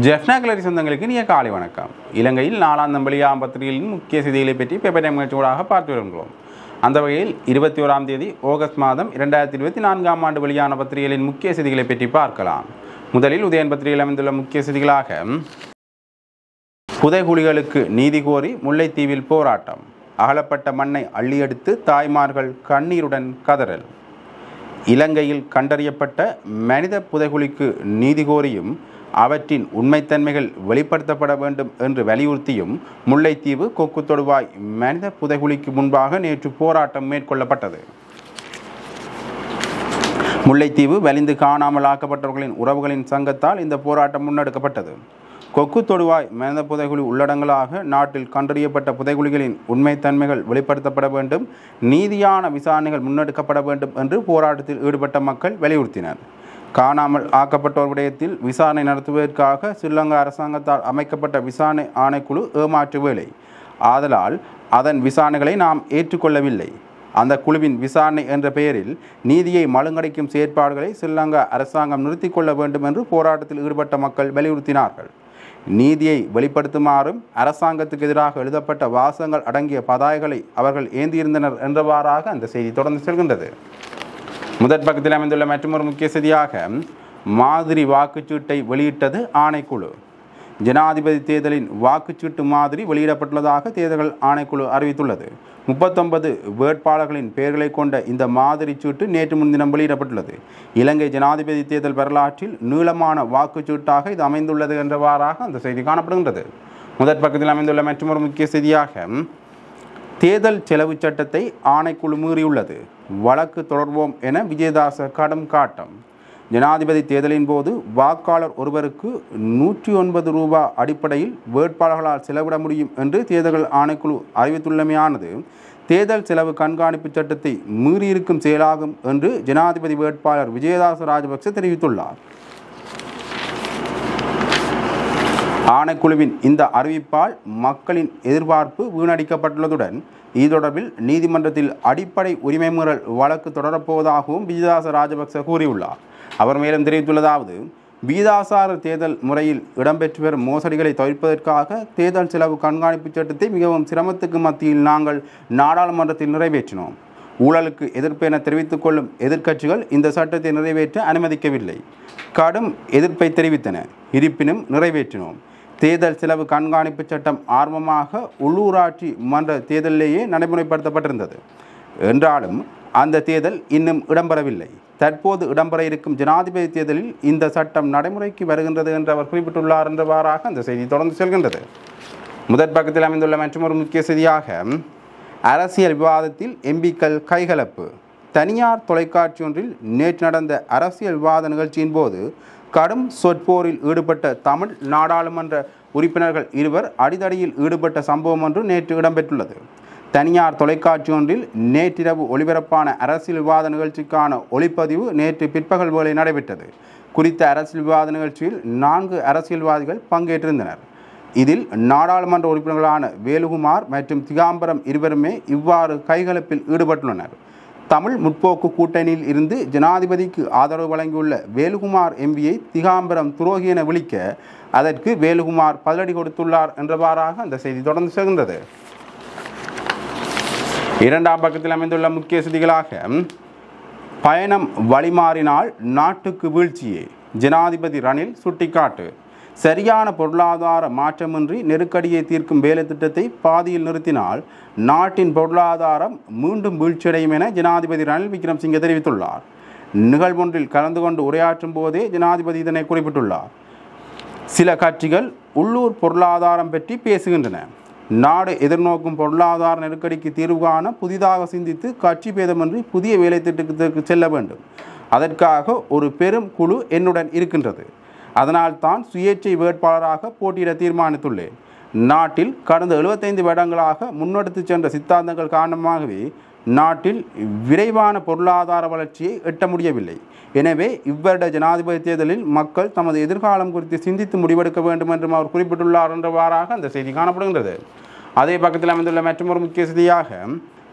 ஜெஃப்னா கிளரி சொந்தங்களுக்கு நீ காலை வணக்கம். இலங்கையில் நாலாம் வெளியாம் பத்திரிகைகளின் முக்கிய செய்திகளை பற்றி பேப்பர் டைம் நிகழ்ச்சியோடாக பார்த்து வருகிறோம் அந்த வகையில் இருபத்தி ஓராம் தேதி ஆகஸ்ட் மாதம் இரண்டாயிரத்தி இருபத்தி நான்காம் ஆண்டு வெளியான பத்திரிகைகளின் முக்கிய செய்திகளை பற்றி பார்க்கலாம். முதலில் உதயன் பத்திரிகையில் அமைந்துள்ள முக்கிய செய்திகளாக புதைகுழிகளுக்கு நீதி கோரி முல்லைத்தீவில் போராட்டம். அகலப்பட்ட மண்ணை அள்ளியெடுத்து தாய்மார்கள் கண்ணீருடன் கதறல். இலங்கையில் கண்டறியப்பட்ட மனித புதைகுழிக்கு நீதி கோரியும் அவற்றின் உண்மைத்தன்மைகள் வெளிப்படுத்தப்பட வேண்டும் என்று வலியுறுத்தியும் முல்லைத்தீவு கொக்கு தொடுவாய் மனித புதைகுழிக்கு முன்பாக நேற்று போராட்டம் மேற்கொள்ளப்பட்டது. முல்லைத்தீவு வலிந்து காணாமல் ஆக்கப்பட்டவர்களின் உறவுகளின் சங்கத்தால் இந்த போராட்டம் முன்னெடுக்கப்பட்டது. கொக்கு தொடுவாய் மனித புதைகுழி உள்ளடங்களாக நாட்டில் கண்டறியப்பட்ட புதைகுழிகளின் உண்மைத்தன்மைகள் வெளிப்படுத்தப்பட வேண்டும் நீதியான விசாரணைகள் முன்னெடுக்கப்பட வேண்டும் என்று போராட்டத்தில் ஈடுபட்ட மக்கள் வலியுறுத்தினர். காணாமல் ஆக்கப்பட்டோர் விடயத்தில் விசாரணை நடத்துவதற்காக ஸ்ரீலங்கா அரசாங்கத்தால் அமைக்கப்பட்ட விசாரணை ஆணைக்குழு ஏமாற்று வேலை. ஆதலால் அதன் விசாரணைகளை நாம் ஏற்றுக்கொள்ளவில்லை. அந்த குழுவின் விசாரணை என்ற பெயரில் நீதியை மழுங்கடைக்கும் செயற்பாடுகளை ஸ்ரீலங்கா அரசாங்கம் நிறுத்திக் கொள்ள வேண்டும் என்று போராட்டத்தில் ஈடுபட்ட மக்கள் வலியுறுத்தினார்கள். நீதியை வெளிப்படுத்துமாறும் அரசாங்கத்துக்கு எதிராக எழுதப்பட்ட வாசங்கள் அடங்கிய பதாய்களை அவர்கள் ஏந்தியிருந்தனர் என்றவாறாக அந்த செய்தி தொடர்ந்து செல்கின்றது. முதற் பக்கத்தில் அமைந்துள்ள மற்றொரு முக்கிய செய்தியாக மாதிரி வாக்குச்சீட்டை வெளியிட்டது ஆணைக்குழு. ஜனாதிபதி தேர்தலின் வாக்குச்சீட்டு மாதிரி வெளியிடப்பட்டுள்ளதாக தேர்தல் ஆணைக்குழு அறிவித்துள்ளது. முப்பத்தொன்பது வேட்பாளர்களின் பெயர்களை கொண்ட இந்த மாதிரி சீட்டு நேற்று முன்தினம் வெளியிடப்பட்டுள்ளது. இலங்கை ஜனாதிபதி தேர்தல் வரலாற்றில் நீளமான வாக்குச்சீட்டாக இது அமைந்துள்ளது என்றவாறாக அந்த செய்தி காணப்படுகின்றது. முதற் பக்கத்தில் அமைந்துள்ள மற்றொரு முக்கிய செய்தியாக தேர்தல் செலவு சட்டத்தை ஆணைக்குழு மீறியுள்ளது. வழக்கு தொடர்வோம் என விஜயதாச கடும் காட்டம். ஜனாதிபதி தேர்தலின் போது வாக்காளர் ஒருவருக்கு நூற்றி ஒன்பது ரூபா அடிப்படையில் வேட்பாளர்களால் செலவிட முடியும் என்று தேர்தல் ஆணைக்குழு அறிவித்துள்ளமையானது. தேர்தல் செலவு கண்காணிப்பு சட்டத்தை மீறியிருக்கும் செயலாகும் என்று ஜனாதிபதி வேட்பாளர் விஜயதாச ராஜபக்ச தெரிவித்துள்ளார். ஆணைக்குழுவின் இந்த அறிவிப்பால் மக்களின் எதிர்பார்ப்பு வீணடிக்கப்பட்டுள்ளதுடன் இது தொடர்பில் நீதிமன்றத்தில் அடிப்படை உரிமை மீறல் வழக்கு தொடரப்போவதாகவும் விஜயதாச ராஜபக்ச கூறியுள்ளார். அவர் மேலும் தெரிவித்துள்ளதாவது வீதாசார தேர்தல் முறையில் இடம்பெற்று வரும் மோசடிகளை தவிர்ப்பதற்காக தேர்தல் செலவு கண்காணிப்பு சட்டத்தை மிகவும் சிரமத்துக்கு மத்தியில் நாங்கள் நாடாளுமன்றத்தில் நிறைவேற்றினோம். ஊழலுக்கு எதிர்ப்பு என தெரிவித்துக் கொள்ளும் எதிர்க்கட்சிகள் இந்த சட்டத்தை நிறைவேற்ற அனுமதிக்கவில்லை. கடும் எதிர்ப்பை தெரிவித்தன. இருப்பினும் நிறைவேற்றினோம். தேர்தல் செலவு கண்காணிப்பு சட்டம் ஆர்வமாக உள்ளூராட்சி மன்ற தேர்தலிலேயே நடைமுறைப்படுத்தப்பட்டிருந்தது. என்றாலும் அந்த தேர்தல் இன்னும் இடம்பெறவில்லை. தற்போது இடம்பெற இருக்கும் ஜனாதிபதி தேர்தலில் இந்த சட்டம் நடைமுறைக்கு வருகின்றது என்று அவர் குறிப்பிட்டுள்ளார் என்றவாறாக அந்த செய்தி தொடர்ந்து செல்கின்றது. முதற் பக்கத்தில் அமைந்துள்ள மற்றொரு முக்கிய செய்தியாக அரசியல் விவாதத்தில் எம்பிக்கள் கைகலப்பு. தனியார் தொலைக்காட்சி ஒன்றில் நேற்று நடந்த அரசியல் விவாத நிகழ்ச்சியின் போது கடும் சொற்போரில் ஈடுபட்ட தமிழ் நாடாளுமன்ற உறுப்பினர்கள் இருவர் அடிதடியில் ஈடுபட்ட சம்பவம் ஒன்று நேற்று இடம்பெற்றுள்ளது. தனியார் தொலைக்காட்சி ஒன்றில் நேற்றிரவு ஒளிபரப்பான அரசியல் விவாத நிகழ்ச்சிக்கான ஒளிப்பதிவு நேற்று பிற்பகல் வேளை நடைபெற்றது. குறித்த அரசியல் விவாத நிகழ்ச்சியில் நான்கு அரசியல்வாதிகள் பங்கேற்றிருந்தனர். இதில் நாடாளுமன்ற உறுப்பினர்களான வேலுகுமார் மற்றும் திகாம்பரம் இருவருமே இவ்வாறு கைகலப்பில் ஈடுபட்டுள்ளனர். தமிழ் முற்போக்கு கூட்டணியில் இருந்து ஜனாதிபதிக்கு ஆதரவு வழங்கியுள்ள வேலுகுமார் எம்பியை திகாம்பரம் துரோகி என விழிக்க அதற்கு வேலுகுமார் பதிலடி கொடுத்துள்ளார் என்றவாறாக அந்த செய்தி தொடர்ந்து செல்கின்றது இரண்டாம் பக்கத்தில் அமைந்துள்ள முக்கிய செய்திகளாக பயணம் வழிமாறினால் நாட்டுக்கு வீழ்ச்சியே ஜனாதிபதி ரணில் சுட்டிக்காட்டு. சரியான பொருளாதார மாற்றமின்றி நெருக்கடியை தீர்க்கும் வேலை திட்டத்தை பாதியில் நிறுத்தினால் நாட்டின் பொருளாதாரம் மீண்டும் வீழ்ச்சியடையும் என ஜனாதிபதி ரணில் விக்ரம்சிங்கே தெரிவித்துள்ளார். நிகழ்வொன்றில் கலந்து கொண்டு உரையாற்றும் போதே ஜனாதிபதி இதனை குறிப்பிட்டுள்ளார். சில கட்சிகள் உள்ளூர் பொருளாதாரம் பற்றி பேசுகின்றன. நாடு எதிர்நோக்கும் பொருளாதார நெருக்கடிக்கு தீர்வு காண புதிதாக சிந்தித்து கட்சி பேதமின்றி புதிய வேலை திட்டத்திற்கு செல்ல வேண்டும். அதற்காக ஒரு பெரும் குழு என்னுடன் இருக்கின்றது. அதனால் தான் சுயேட்சை வேட்பாளராக போட்டியிட தீர்மானித்துள்ளேன் நாட்டில் கடந்த எழுபத்தைந்து வருடங்களாக முன்னெடுத்து சென்ற சித்தாந்தங்கள் காரணமாகவே நாட்டில் விரைவான பொருளாதார வளர்ச்சியை எட்ட முடியவில்லை. எனவே இவ்வருட ஜனாதிபதி தேர்தலில் மக்கள் தமது எதிர்காலம் குறித்து சிந்தித்து முடிவெடுக்க வேண்டும் என்றும் அவர் குறிப்பிட்டுள்ளார் என்றவாறாக அந்த செய்தி காணப்படுகின்றது. அதே பக்கத்தில் அமைந்துள்ள மற்றொரு முக்கிய செய்தியாக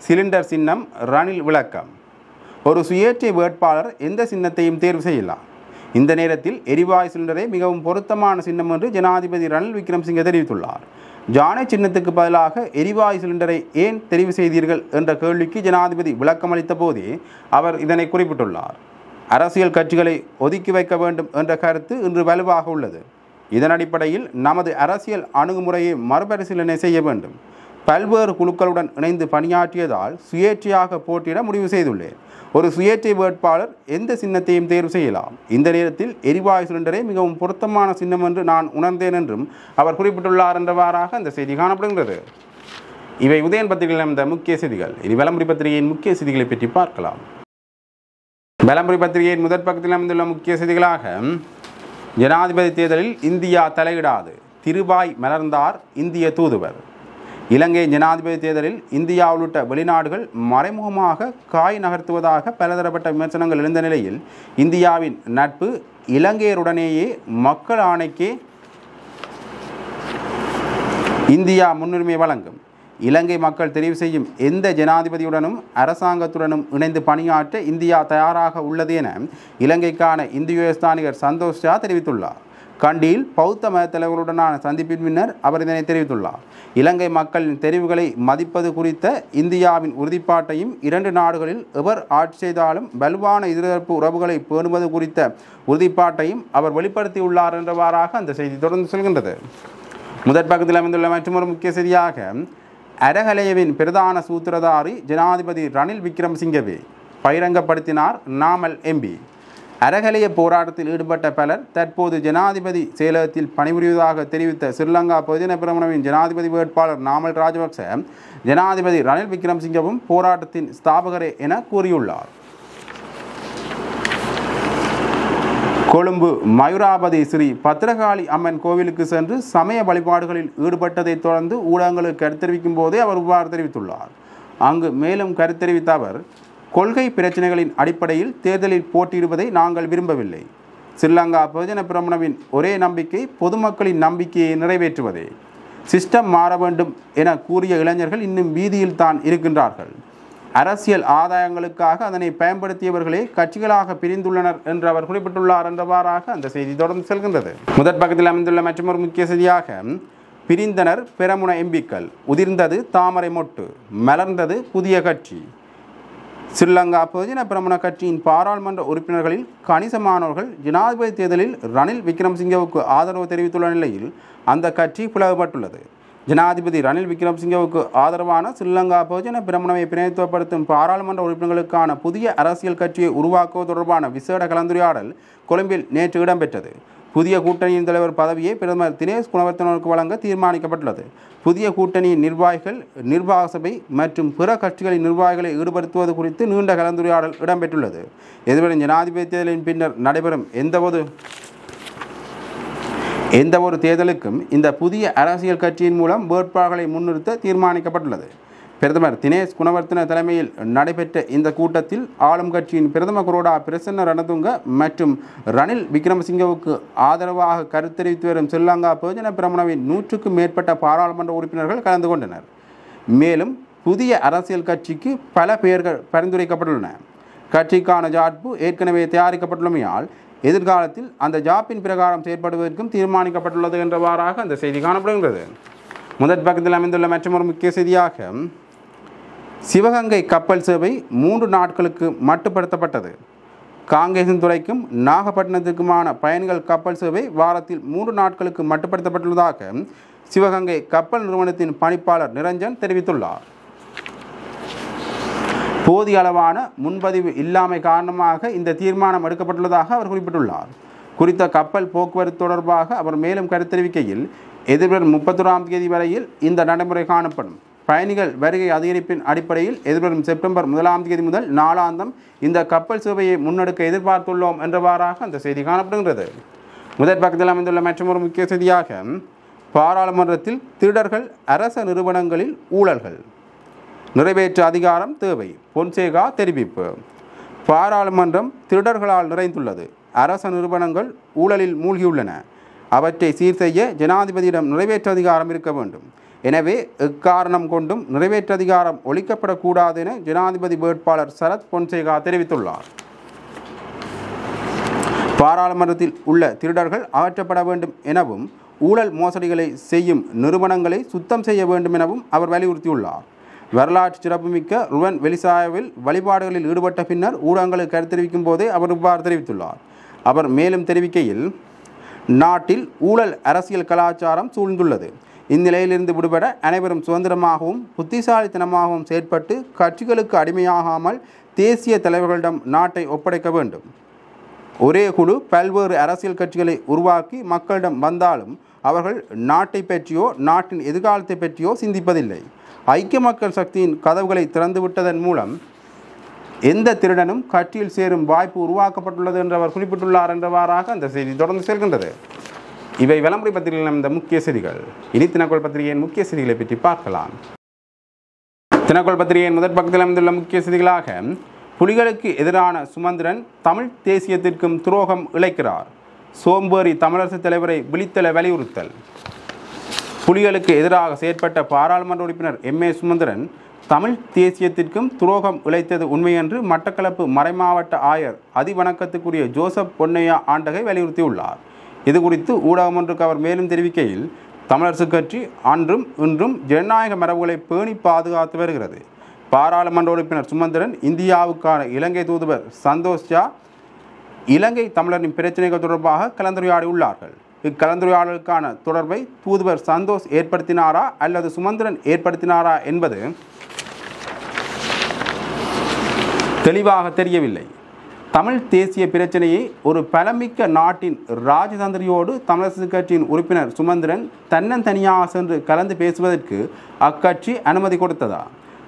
சிலிண்டர் சின்னம் ரணில் விளக்கம். ஒரு சுயேட்சை வேட்பாளர் எந்த சின்னத்தையும் தேர்வு செய்யலாம். இந்த நேரத்தில் எரிவாயு சிலிண்டரே மிகவும் பொருத்தமான சின்னம் என்று ஜனாதிபதி ரணில் விக்ரம்சிங்கே தெரிவித்துள்ளார். ஜானை சின்னத்துக்கு பதிலாக எரிவாயு சிலிண்டரை ஏன் தெரிவு செய்தீர்கள் என்ற கேள்விக்கு ஜனாதிபதி விளக்கமளித்த போதே அவர் இதனை குறிப்பிட்டுள்ளார். அரசியல் கட்சிகளை ஒதுக்கி வைக்க வேண்டும் என்ற கருத்து இன்று வலுவாக உள்ளது. இதன் அடிப்படையில் நமது அரசியல் அணுகுமுறையை மறுபரிசீலனை செய்ய வேண்டும். பல்வேறு குழுக்களுடன் இணைந்து பணியாற்றியதால் சுயேட்சையாக போட்டியிட முடிவு செய்துள்ளேன். ஒரு சுயேட்சை வேட்பாளர் எந்த சின்னத்தையும் தேர்வு செய்யலாம். இந்த நேரத்தில் எரிவாயு சிலிண்டரே மிகவும் பொருத்தமான சின்னம் என்று நான் உணர்ந்தேன் என்றும் அவர் குறிப்பிட்டுள்ளார் என்றவாறாக அந்த செய்தி காணப்படுகிறது இவை உதயன் பத்திரிகையில் அமைந்த முக்கிய செய்திகள். இனி விளம்பரி பத்திரிகையின் முக்கிய செய்திகளை பற்றி பார்க்கலாம். விளம்பரி பத்திரிகையின் முதற் பக்கத்தில் அமைந்துள்ள முக்கிய செய்திகளாக ஜனாதிபதி தேர்தலில் இந்தியா தலையிடாது திருவாய் மலர்ந்தார் இந்திய தூதுவர். இலங்கை ஜனாதிபதி தேர்தலில் இந்தியா உள்ளிட்ட வெளிநாடுகள் மறைமுகமாக காய் நகர்த்துவதாக பலதரப்பட்ட விமர்சனங்கள் எழுந்த நிலையில் இந்தியாவின் நட்பு இலங்கையருடனேயே மக்கள் ஆணைக்கே இந்தியா முன்னுரிமை வழங்கும். இலங்கை மக்கள் தெரிவு செய்யும் எந்த ஜனாதிபதியுடனும் அரசாங்கத்துடனும் இணைந்து பணியாற்ற இந்தியா தயாராக உள்ளது என இலங்கைக்கான இந்திய ஸ்தானிகர் சந்தோஷ் ஷா தெரிவித்துள்ளார். கண்டியில் பௌத்த மத தலைவர்களுடனான சந்திப்பின் பின்னர் அவர் இதனை தெரிவித்துள்ளார். இலங்கை மக்களின் தெரிவுகளை மதிப்பது குறித்த இந்தியாவின் உறுதிப்பாட்டையும் இரண்டு நாடுகளில் எவர் ஆட்சி செய்தாலும் வலுவான இருதரப்பு உறவுகளை பேணுவது குறித்த உறுதிப்பாட்டையும் அவர் வெளிப்படுத்தியுள்ளார் என்றவாறாக அந்த செய்தி தொடர்ந்து செல்கின்றது. முதற் பக்கத்தில் அமைந்துள்ள மற்றொரு முக்கிய செய்தியாக அரகலையவின் பிரதான சூத்திரதாரி ஜனாதிபதி ரணில் விக்ரமசிங்கவே பகிரங்கப்படுத்தினார் நாமல் எம்பி. அறகலைய போராட்டத்தில் ஈடுபட்ட பலர் தற்போது ஜனாதிபதி செயலகத்தில் பணிபுரிவதாக தெரிவித்த ஸ்ரீலங்கா பொதுஜன பிரமணவின் ஜனாதிபதி வேட்பாளர் நாமல் ராஜபக்ச ஜனாதிபதி ரணில் விக்ரம்சிங்கவும் போராட்டத்தின் ஸ்தாபகரே என கூறியுள்ளார். கொழும்பு மயூராபதி ஸ்ரீ பத்திரகாளி அம்மன் கோவிலுக்கு சென்று சமய வழிபாடுகளில் ஈடுபட்டதைத் தொடர்ந்து ஊடகங்களுக்கு கருத்தெரிவிக்கும் போதே அவர் இவ்வாறு தெரிவித்துள்ளார். அங்கு மேலும் கருத்தெரிவித்த அவர் கொள்கை பிரச்சனைகளின் அடிப்படையில் தேர்தலில் போட்டியிடுவதை நாங்கள் விரும்பவில்லை. ஸ்ரீலங்கா பொதுஜன பிரமுனவின் ஒரே நம்பிக்கை பொதுமக்களின் நம்பிக்கையை நிறைவேற்றுவதே. சிஸ்டம் மாற வேண்டும் என கூறிய இளைஞர்கள் இன்னும் வீதியில் தான் இருக்கின்றார்கள். அரசியல் ஆதாயங்களுக்காக அதனை பயன்படுத்தியவர்களே கட்சிகளாக பிரிந்துள்ளனர் என்று அவர் குறிப்பிட்டுள்ளார் என்றவாறாக அந்த செய்தி தொடர்ந்து செல்கின்றது. முதற் பக்கத்தில் அமைந்துள்ள மற்றொரு முக்கிய செய்தியாக பிரிந்தனர் பெரமுன எம்பிக்கள் உதிர்ந்தது தாமரை மொட்டு மலர்ந்தது புதிய கட்சி. ஸ்ரீலங்கா பொதுஜன பிரமண கட்சியின் பாராளுமன்ற உறுப்பினர்களில் கணிசமானவர்கள் ஜனாதிபதி தேர்தலில் ரணில் விக்ரம்சிங்கவுக்கு ஆதரவு தெரிவித்துள்ள நிலையில் அந்த கட்சி பிளவுபட்டுள்ளது. ஜனாதிபதி ரணில் விக்ரம்சிங்கவுக்கு ஆதரவான ஸ்ரீலங்கா பொதுஜன பிரமணவை பிரதிநிதித்துவப்படுத்தும் பாராளுமன்ற உறுப்பினர்களுக்கான புதிய அரசியல் கட்சியை உருவாக்குவது தொடர்பான விசேட கலந்துரையாடல் கொழும்பில் நேற்று இடம்பெற்றது. புதிய கூட்டணியின் தலைவர் பதவியை பிரதமர் தினேஷ் குணவர்த்தனருக்கு வழங்க தீர்மானிக்கப்பட்டுள்ளது. புதிய கூட்டணியின் நிர்வாகிகள் நிர்வாக சபை மற்றும் பிற கட்சிகளின் நிர்வாகிகளை ஈடுபடுத்துவது குறித்து நீண்ட கலந்துரையாடல் இடம்பெற்றுள்ளது. எதிர்வரும் ஜனாதிபதி தேர்தலின் பின்னர் நடைபெறும் எந்தவொரு எந்த ஒரு தேர்தலுக்கும் இந்த புதிய அரசியல் கட்சியின் மூலம் வேட்பாளர்களை முன்னிறுத்த தீர்மானிக்கப்பட்டுள்ளது. பிரதமர் தினேஷ் குணவர்த்தன தலைமையில் நடைபெற்ற இந்த கூட்டத்தில் ஆளும் கட்சியின் பிரதம குரோடா பிரசன்ன ரணதுங்க மற்றும் ரணில் விக்ரமசிங்கவுக்கு ஆதரவாக கருத்து தெரிவித்து வரும் ஸ்ரீலங்கா பொதுஜன பிரமணவின் நூற்றுக்கும் மேற்பட்ட பாராளுமன்ற உறுப்பினர்கள் கலந்து கொண்டனர். மேலும் புதிய அரசியல் கட்சிக்கு பல பெயர்கள் பரிந்துரைக்கப்பட்டுள்ளன. கட்சிக்கான ஜாட்பு ஏற்கனவே தயாரிக்கப்பட்டுள்ளமையால் எதிர்காலத்தில் அந்த ஜாப்பின் பிரகாரம் செயற்படுவதற்கும் தீர்மானிக்கப்பட்டுள்ளது என்றவாறாக அந்த செய்தி காணப்படுகின்றது. முதற் பக்கத்தில் அமைந்துள்ள மற்றொரு முக்கிய செய்தியாக சிவகங்கை கப்பல் சேவை மூன்று நாட்களுக்கு மட்டுப்படுத்தப்பட்டது. காங்கேசன் துறைக்கும் நாகப்பட்டினத்திற்குமான பயணிகள் கப்பல் சேவை வாரத்தில் மூன்று நாட்களுக்கு மட்டுப்படுத்தப்பட்டுள்ளதாக சிவகங்கை கப்பல் நிறுவனத்தின் பணிப்பாளர் நிரஞ்சன் தெரிவித்துள்ளார். போதிய அளவான முன்பதிவு இல்லாமை காரணமாக இந்த தீர்மானம் எடுக்கப்பட்டுள்ளதாக அவர் குறிப்பிட்டுள்ளார். குறித்த கப்பல் போக்குவரத்து தொடர்பாக அவர் மேலும் கருத்தெரிவிக்கையில் எதிர்வரும் முப்பத்தொராம் தேதி வரையில் இந்த நடைமுறை காணப்படும். பயணிகள் வருகை அதிகரிப்பின் அடிப்படையில் எதிர்வரும் செப்டம்பர் முதலாம் தேதி முதல் நாளாந்தம் இந்த கப்பல் சேவையை முன்னெடுக்க எதிர்பார்த்துள்ளோம் என்றவாறாக அந்த செய்தி காணப்படுகின்றது. முதற் பக்கத்தில் அமைந்துள்ள மற்றொரு முக்கிய செய்தியாக பாராளுமன்றத்தில் திருடர்கள் அரச நிறுவனங்களில் ஊழல்கள். நிறைவேற்று அதிகாரம் தேவை பொன்சேகா தெரிவிப்பு. பாராளுமன்றம் திருடர்களால் நிறைந்துள்ளது அரச நிறுவனங்கள் ஊழலில் மூழ்கியுள்ளன. அவற்றை சீர் செய்ய ஜனாதிபதியிடம் நிறைவேற்று அதிகாரம் இருக்க வேண்டும். எனவே எக்காரணம் கொண்டும் நிறைவேற்று அதிகாரம் ஒழிக்கப்படக்கூடாது என ஜனாதிபதி வேட்பாளர் சரத் பொன்சேகா தெரிவித்துள்ளார். பாராளுமன்றத்தில் உள்ள திருடர்கள் அகற்றப்பட வேண்டும் எனவும் ஊழல் மோசடிகளை செய்யும் நிறுவனங்களை சுத்தம் செய்ய வேண்டும் எனவும் அவர் வலியுறுத்தியுள்ளார். வரலாற்று சிறப்புமிக்க ருவன் வெளிசாயவில் வழிபாடுகளில் ஈடுபட்ட பின்னர் ஊடகங்களுக்கு கருத்து தெரிவிக்கும் போதே அவர் இவ்வாறு தெரிவித்துள்ளார். அவர் மேலும் தெரிவிக்கையில் நாட்டில் ஊழல் அரசியல் கலாச்சாரம் சூழ்ந்துள்ளது. இந்நிலையிலிருந்து விடுபட அனைவரும் சுதந்திரமாகவும் புத்திசாலித்தனமாகவும் செயற்பட்டு கட்சிகளுக்கு அடிமையாகாமல் தேசிய தலைவர்களிடம் நாட்டை ஒப்படைக்க வேண்டும். ஒரே குழு பல்வேறு அரசியல் கட்சிகளை உருவாக்கி மக்களிடம் வந்தாலும் அவர்கள் நாட்டை பற்றியோ நாட்டின் எதிர்காலத்தை பற்றியோ சிந்திப்பதில்லை. ஐக்கிய மக்கள் சக்தியின் கதவுகளை திறந்துவிட்டதன் மூலம் எந்த திருடனும் கட்சியில் சேரும் வாய்ப்பு உருவாக்கப்பட்டுள்ளது என்று அவர் குறிப்பிட்டுள்ளார் என்றவாறாக அந்த செய்தி தொடர்ந்து செல்கின்றது. இவை விளம்பரி பத்திரிகையில் இந்த முக்கிய செய்திகள். இனி தினக்கோள் பத்திரிகையின் முக்கிய செய்திகளை பற்றி பார்க்கலாம். தினக்கோள் பத்திரிகையின் முதற் பக்கத்தில் அமைந்துள்ள முக்கிய செய்திகளாக புலிகளுக்கு எதிரான சுமந்திரன் தமிழ் தேசியத்திற்கும் துரோகம் இழைக்கிறார். சோம்பேறி தமிழரசு தலைவரை விழித்தல வலியுறுத்தல். புலிகளுக்கு எதிராக செயற்பட்ட பாராளுமன்ற உறுப்பினர் எம். ஏ. சுமந்திரன் தமிழ் தேசியத்திற்கும் துரோகம் இழைத்தது உண்மையென்று மட்டக்களப்பு மறைமாவட்ட ஆயர் அதிவணக்கத்துக்குரிய ஜோசப் பொன்னையா ஆண்டகை வலியுறுத்தியுள்ளார். இது குறித்து ஊடகம் ஒன்றுக்கு அவர் மேலும் தெரிவிக்கையில் தமிழரசுக் கட்சி அன்றும் இன்றும் ஜனநாயக மரபுகளை பேணி பாதுகாத்து வருகிறது. பாராளுமன்ற உறுப்பினர் சுமந்திரன் இந்தியாவுக்கான இலங்கை தூதுவர் சந்தோஷ் ஜா இலங்கை தமிழரின் பிரச்சனைகள் தொடர்பாக கலந்துரையாடி உள்ளார்கள் இக்கலந்துரையாடலுக்கான தொடர்பை தூதுவர் சந்தோஷ் ஏற்படுத்தினாரா அல்லது சுமந்திரன் ஏற்படுத்தினாரா என்பது தெளிவாக தெரியவில்லை. தமிழ் தேசிய பிரச்சனையை ஒரு பலமிக்க நாட்டின் ராஜதந்திரியோடு தமிழரசு கட்சியின் உறுப்பினர் சுமந்திரன் தன்னந்தனியாக சென்று கலந்து பேசுவதற்கு அக்கட்சி அனுமதி கொடுத்ததா?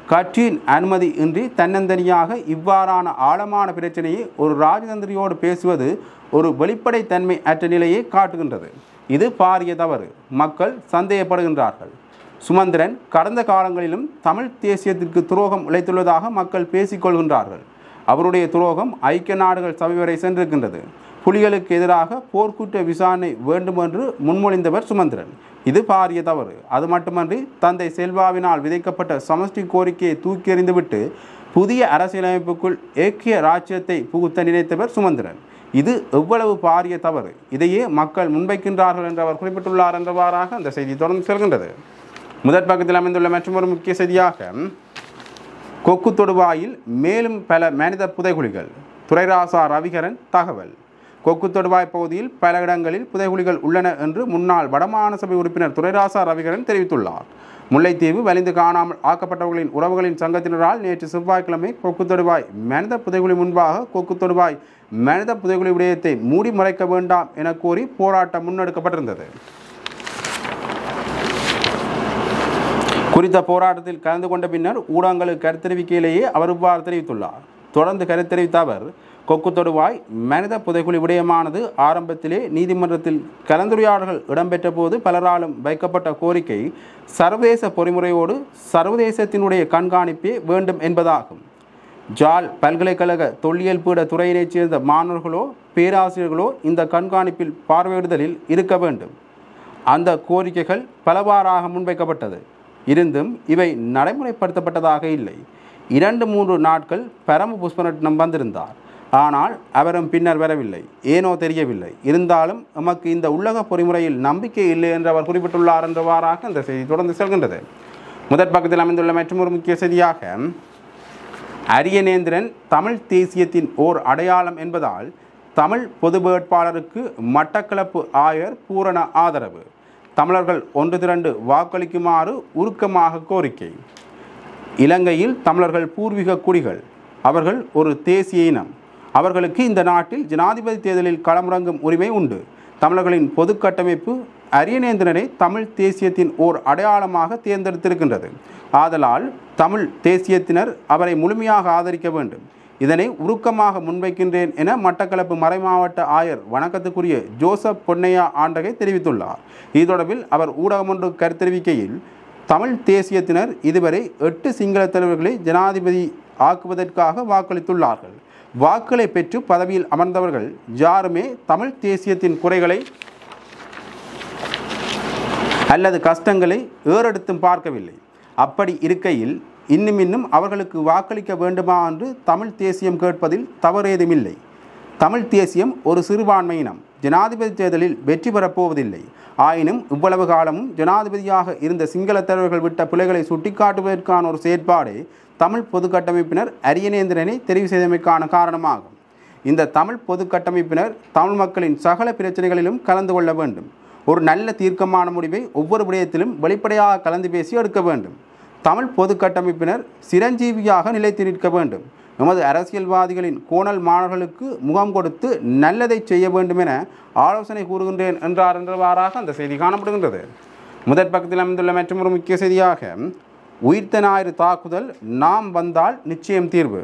கட்சியின் அனுமதி இன்றி தன்னந்தனியாக இவ்வாறான ஆழமான பிரச்சனையை ஒரு ராஜதந்திரியோடு பேசுவது ஒரு வெளிப்படைத்தன்மை அற்ற நிலையை காட்டுகின்றது. இது பாரிய தவறு. மக்கள் சந்தேகப்படுகின்றார்கள். சுமந்திரன் கடந்த காலங்களிலும் தமிழ் தேசியத்திற்கு துரோகம் இழைத்துள்ளதாக மக்கள் பேசிக்கொள்கின்றார்கள். அவருடைய துரோகம் ஐக்கிய நாடுகள் சபை வரை சென்றிருக்கின்றது. புலிகளுக்கு எதிராக போர்க்குற்ற விசாரணை வேண்டும் என்று முன்மொழிந்தவர் சுமந்திரன். இது பாரிய தவறு. அது மட்டுமன்றி தந்தை செல்வாவினால் விதைக்கப்பட்ட சமஷ்டி கோரிக்கையை தூக்கி எறிந்துவிட்டு புதிய அரசியலமைப்புக்குள் ஏக்கிய ராஜ்யத்தை புகுத்த நினைத்தவர் சுமந்திரன். இது எவ்வளவு பாரிய தவறு. இதையே மக்கள் முன்வைக்கின்றார்கள் என்று அவர் குறிப்பிட்டுள்ளார் என்றவாறாக அந்த செய்தி தொடர்ந்து செல்கின்றது. முதற் பக்கத்தில் அமைந்துள்ள மற்றொரு முக்கிய செய்தியாக கொக்கு தொடுவாயில் மேலும் பல மனித புதைகுழிகள். துரைராசா ரவிகரன் தகவல். கொக்கு தொடுவாய் பகுதியில் பல இடங்களில் புதைகுழிகள் உள்ளன என்று முன்னாள் வடமாகாண சபை உறுப்பினர் துரைராசா ரவிகரன் தெரிவித்துள்ளார். முல்லைத்தீவு வலிந்து காணாமல் ஆக்கப்பட்டவர்களின் உறவுகளின் சங்கத்தினரால் நேற்று செவ்வாய்க்கிழமை கொக்கு தொடுவாய் மனித புதைகுழி முன்பாக கொக்கு தொடுவாய் மனித புதைகுழி விடயத்தை மூடி மறைக்க வேண்டாம் என கோரி போராட்டம் முன்னெடுக்கப்பட்டிருந்தது. குறித்த போராட்டத்தில் கலந்து கொண்ட பின்னர் ஊடகங்களுக்கு கருத்தெரிவிக்கையிலேயே அவர் இவ்வாறு தெரிவித்துள்ளார். தொடர்ந்து கருத்தெரிவித்த அவர் கொக்கு தொடுவாய் மனித புதைக்குழி விடயமானது ஆரம்பத்திலே நீதிமன்றத்தில் கலந்துரையாடல்கள் இடம்பெற்ற போது பலராலும் வைக்கப்பட்ட கோரிக்கை சர்வதேச பொறிமுறையோடு சர்வதேசத்தினுடைய கண்காணிப்பே வேண்டும் என்பதாகும். ஜால் பல்கலைக்கழக தொல்லியல் பீட துறையினைச் சேர்ந்த மாணவர்களோ பேராசிரியர்களோ இந்த கண்காணிப்பில் பார்வையிடுதலில் இருக்க வேண்டும். அந்த கோரிக்கைகள் பலவாறாக முன்வைக்கப்பட்டது. இருந்தும் இவை நடைமுறைப்படுத்தப்பட்டதாக இல்லை. இரண்டு மூன்று நாட்கள் பரம புஷ்பரட்னம் வந்திருந்தார். ஆனால் அவரும் பின்னர் வரவில்லை. ஏனோ தெரியவில்லை. இருந்தாலும் எமக்கு இந்த உள்ளக பொறிமுறையில் நம்பிக்கை இல்லை என்று அவர் குறிப்பிட்டுள்ளார் என்றவாறாக இந்த செய்தி தொடர்ந்து செல்கின்றது. முதற் பக்கத்தில் அமைந்துள்ள மற்றொரு முக்கிய செய்தியாக அரியநேந்திரன் தமிழ் தேசியத்தின் ஓர் அடையாளம் என்பதால் தமிழ் பொது வேட்பாளருக்கு மட்டக்களப்பு ஆயர் பூரண ஆதரவு. தமிழர்கள் ஒன்று திரண்டு வாக்களிக்குமாறு உருக்கமாக கோரிக்கை. இலங்கையில் தமிழர்கள் பூர்வீக குடிகள். அவர்கள் ஒரு தேசிய இனம். அவர்களுக்கு இந்த நாட்டில் ஜனாதிபதி தேர்தலில் களமிறங்கும் உரிமை உண்டு. தமிழர்களின் பொது கட்டமைப்பு அரியநேந்திரனை தமிழ் தேசியத்தின் ஓர் அடையாளமாக தேர்ந்தெடுத்திருக்கின்றது. ஆதலால் தமிழ் தேசியத்தினர் அவரை முழுமையாக ஆதரிக்க வேண்டும். இதனை உருக்கமாக முன்வைக்கின்றேன் என மட்டக்களப்பு மறைமாவட்ட ஆயர் வணக்கத்துக்குரிய ஜோசப் பொன்னையா ஆண்டகை தெரிவித்துள்ளார். இது தொடர்பில் அவர் ஊடகம் ஒன்று கருத்தெரிவிக்கையில் தமிழ் தேசியத்தினர் இதுவரை எட்டு சிங்கள தலைவர்களை ஜனாதிபதி ஆக்குவதற்காக வாக்களித்துள்ளார்கள். வாக்களை பெற்று பதவியில் அமர்ந்தவர்கள் யாருமே தமிழ் தேசியத்தின் குறைகளை அல்லது கஷ்டங்களை ஏறெடுத்தும் பார்க்கவில்லை. அப்படி இருக்கையில் இன்னும் இன்னும் அவர்களுக்கு வாக்களிக்க வேண்டுமா என்று தமிழ் தேசியம் கேட்பதில் தவறேதுமில்லை. தமிழ் தேசியம் ஒரு சிறுபான்மையினம். ஜனாதிபதி தேர்தலில் வெற்றி பெறப்போவதில்லை. ஆயினும் இவ்வளவு காலமும் ஜனாதிபதியாக இருந்த சிங்கள தலைவர்கள் விட்ட பிழைகளை சுட்டிக்காட்டுவதற்கான ஒரு செயற்பாடே தமிழ் பொது கட்டமைப்பினர் அரியநேந்திரனை தெரிவு செய்தமைக்கான காரணமாகும். இந்த தமிழ் பொது கட்டமைப்பினர் தமிழ் மக்களின் சகல பிரச்சனைகளிலும் கலந்து கொள்ள வேண்டும். ஒரு நல்ல தீர்க்கமான முடிவை ஒவ்வொரு விடயத்திலும் வெளிப்படையாக கலந்து பேசி எடுக்க வேண்டும். தமிழ் பொது கட்டமைப்பினர் சிரஞ்சீவியாக நிலைத்து நிற்க வேண்டும். எமது அரசியல்வாதிகளின் கோணல் மாணவர்களுக்கு முகம் கொடுத்து நல்லதை செய்ய வேண்டும் என ஆலோசனை கூறுகின்றேன் என்றார் என்றவாறாக அந்த செய்தி காணப்படுகின்றது. முதற் பக்கத்தில் அமைந்துள்ள மற்றொரு முக்கிய செய்தியாக உயிர்த்த ஞாயிறு தாக்குதல் நாம் வந்தால் நிச்சயம் தீர்வு.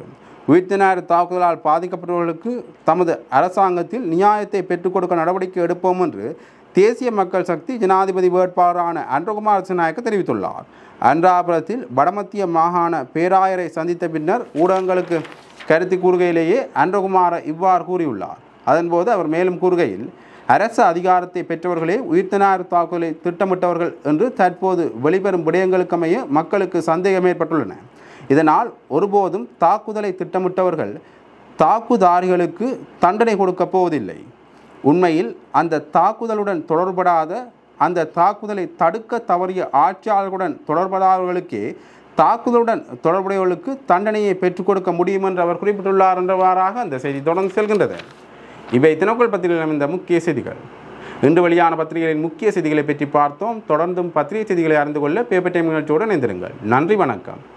உயிர்த்த ஞாயிறு தாக்குதலால் பாதிக்கப்பட்டவர்களுக்கு தமது அரசாங்கத்தில் நியாயத்தை பெற்றுக் கொடுக்க நடவடிக்கை எடுப்போம் என்று தேசிய மக்கள் சக்தி ஜனாதிபதி வேட்பாளரான அன்றகுமார் சிநாயக்க தெரிவித்துள்ளார். அன்றாபுரத்தில் வடமத்திய மாகாண பேராயரை சந்தித்த பின்னர் ஊடகங்களுக்கு கருத்து கூறுகையிலேயே அன்றகுமார இவ்வாறு கூறியுள்ளார். அதன்போது அவர் மேலும் கூறுகையில் அரசு அதிகாரத்தை பெற்றவர்களே உயிர்த்தனார் தாக்குதலை திட்டமிட்டவர்கள் என்று தற்போது வெளிவரும் விடயங்களுக்கமைய மக்களுக்கு சந்தேகம் ஏற்பட்டுள்ளன. இதனால் ஒருபோதும் தாக்குதலை திட்டமிட்டவர்கள் தாக்குதாரிகளுக்கு தண்டனை கொடுக்கப் போவதில்லை. உண்மையில் அந்த தாக்குதலுடன் தொடர்படாத அந்த தாக்குதலை தடுக்க தவறிய ஆட்சியாளர்களுடன் தொடர்படாதவர்களுக்கே தாக்குதலுடன் தொடர்புடையவர்களுக்கு தண்டனையை பெற்றுக் கொடுக்க முடியும் என்று அவர் குறிப்பிட்டுள்ளார் என்றவாறாக அந்த செய்தி தொடர்ந்து செல்கின்றது. இவை தினக்குள் பத்திரிகையில் அமைந்த முக்கிய செய்திகள். இன்று வெளியான பத்திரிகைகளின் முக்கிய செய்திகளை பற்றி பார்த்தோம். தொடர்ந்தும் பத்திரிகை செய்திகளை அறிந்து கொள்ள பேப்பர் டைம் நிகழ்ச்சியுடன் இணைந்திருங்கள். நன்றி வணக்கம்.